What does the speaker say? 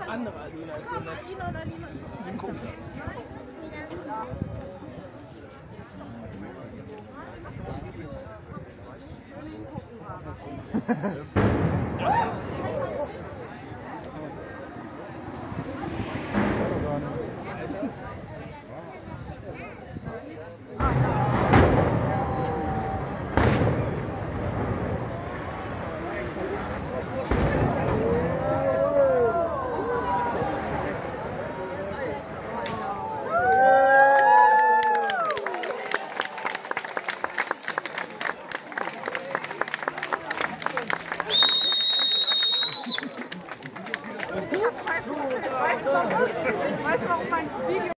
Andere Alina ist so nett. Niemand? Ja. Scheiße, weißt du warum? Weißt du warum mein Video